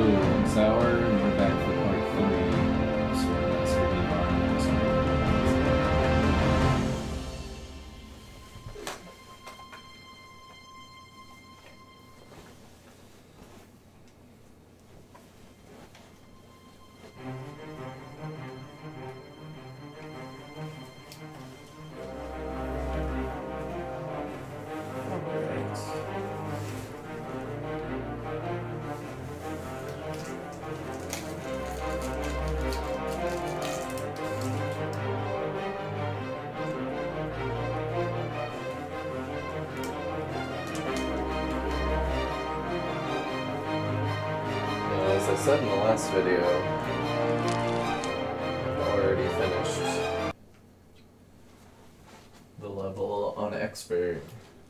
Ooh, sour, and we're back said in the last video, I've already finished the level on expert.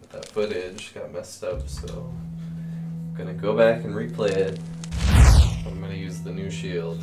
But that footage got messed up, so I'm gonna go back and replay it. I'm gonna use the new shield.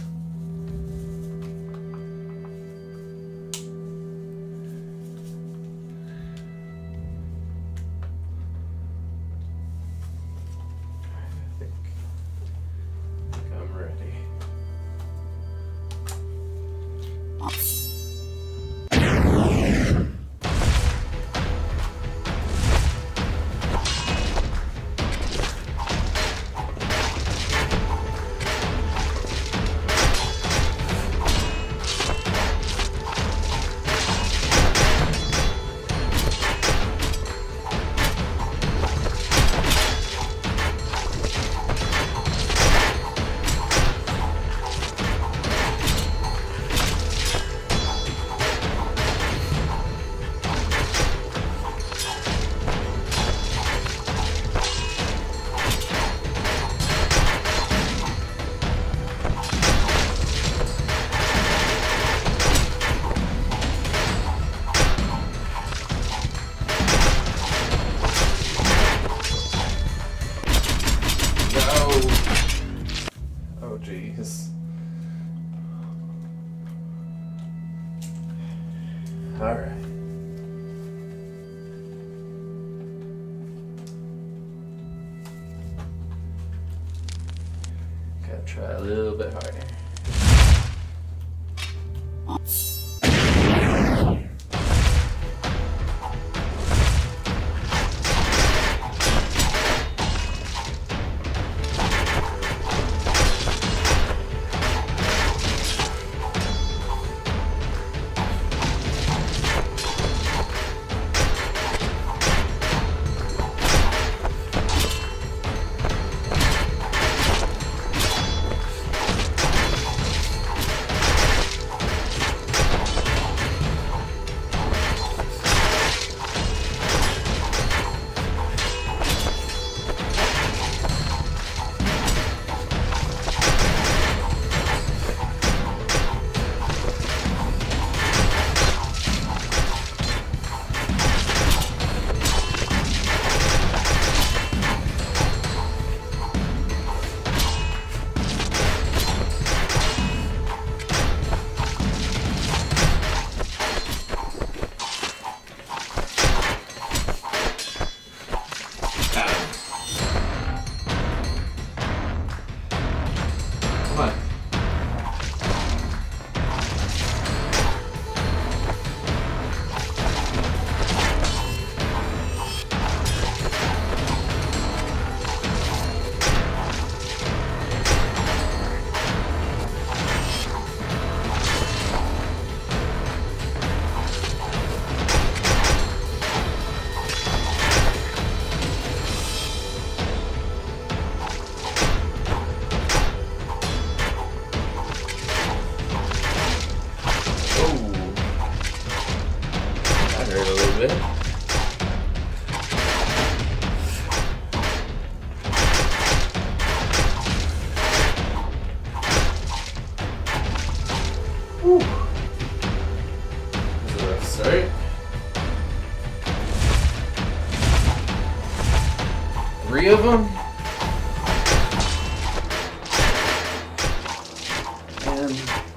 um,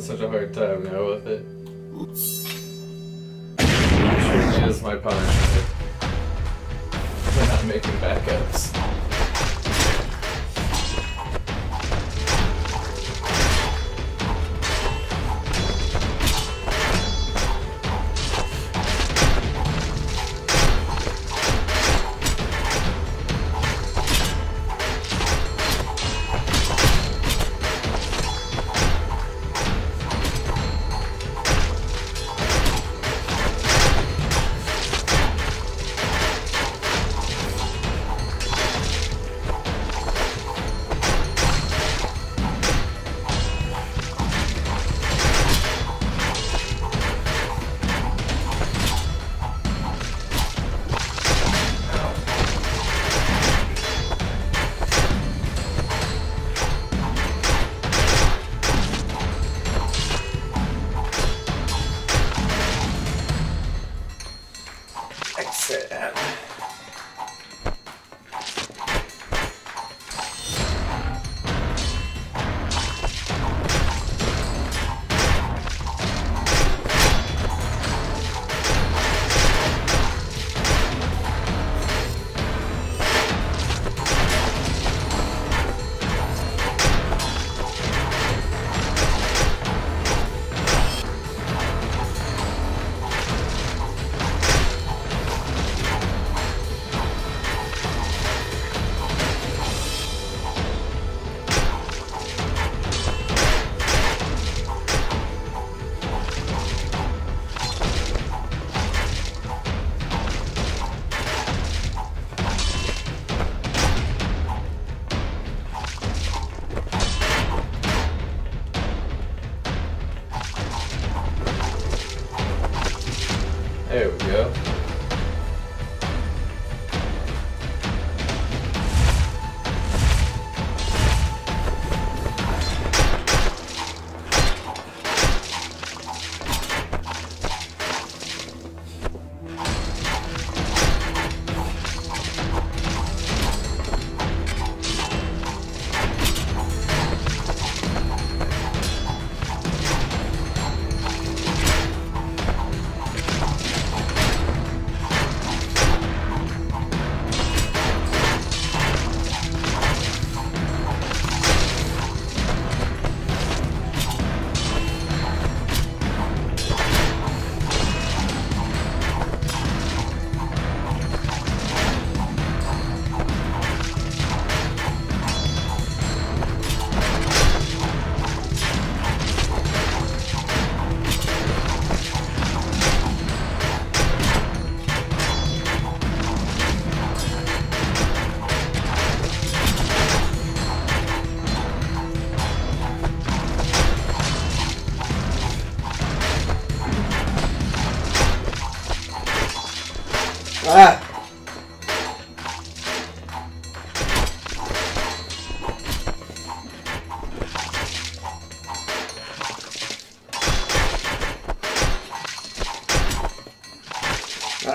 having such a hard time now with it. I'm is my punishment. For not making backups.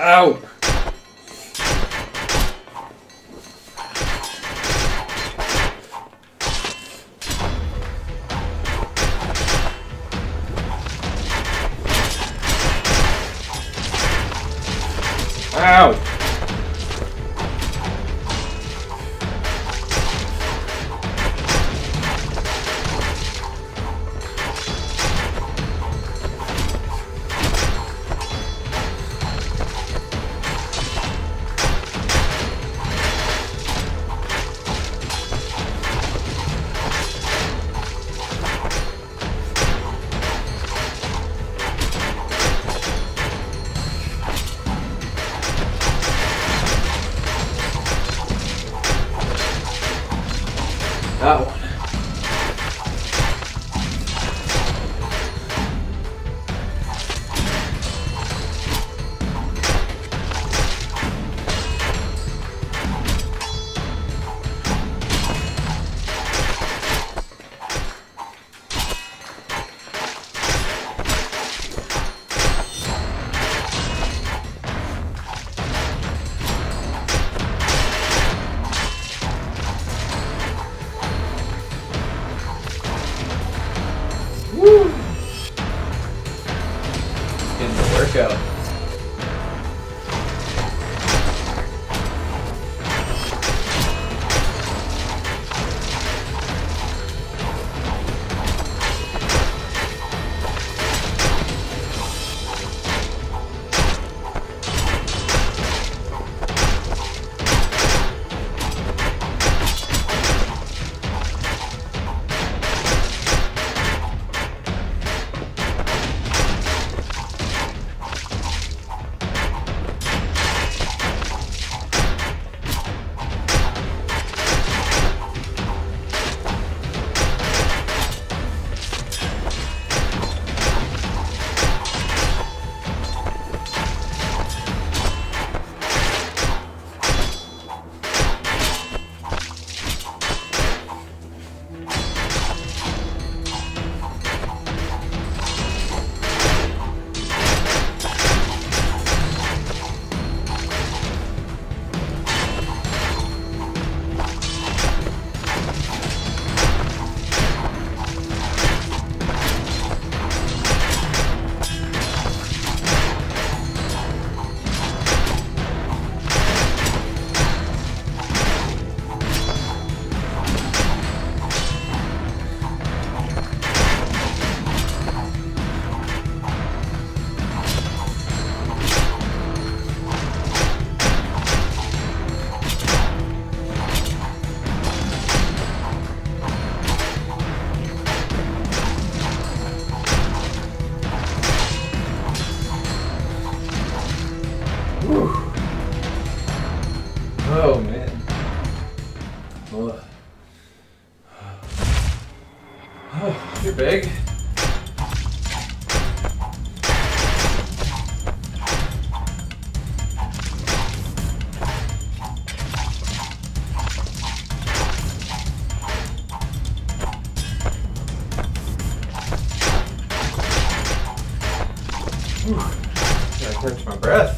Ow! in the workout. Breath.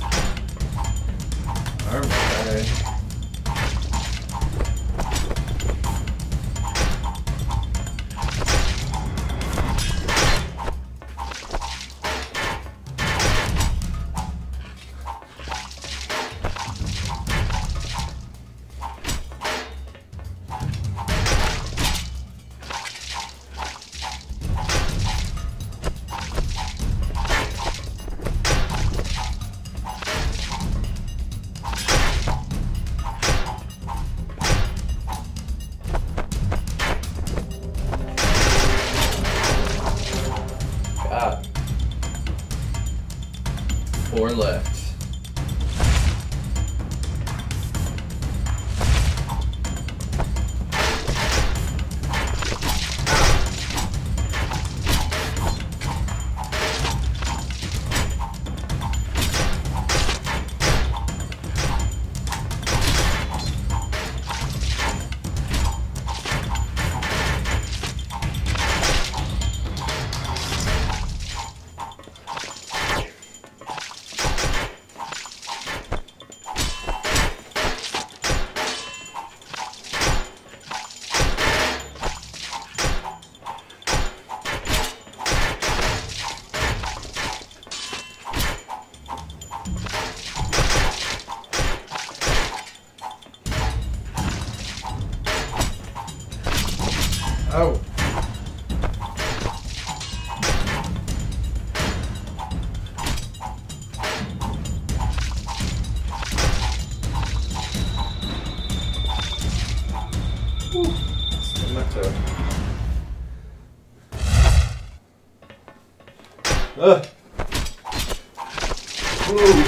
Whoa.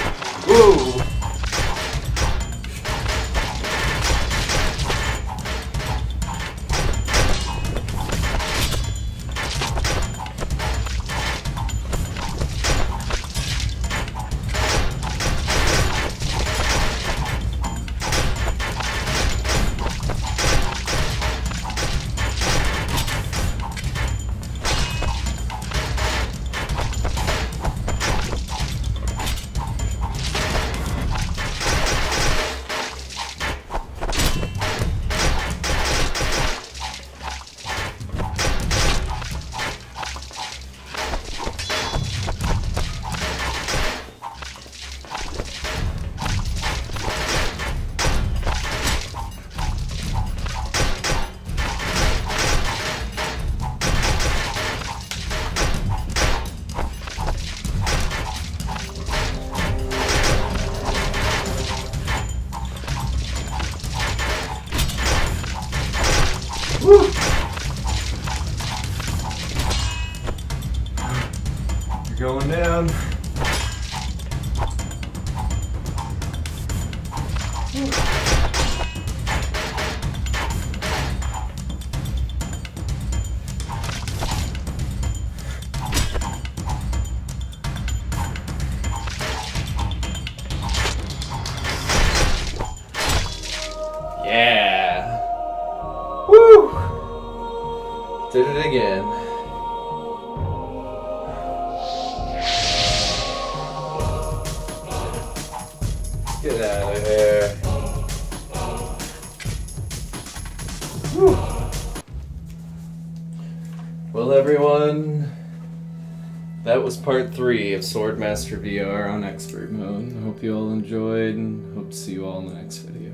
Whoa. Yeah. Woo! Did it again. Get out of here. Whew. Well, everyone, that was part three of Sword Master VR on Expert Mode. I hope you all enjoyed and hope to see you all in the next video.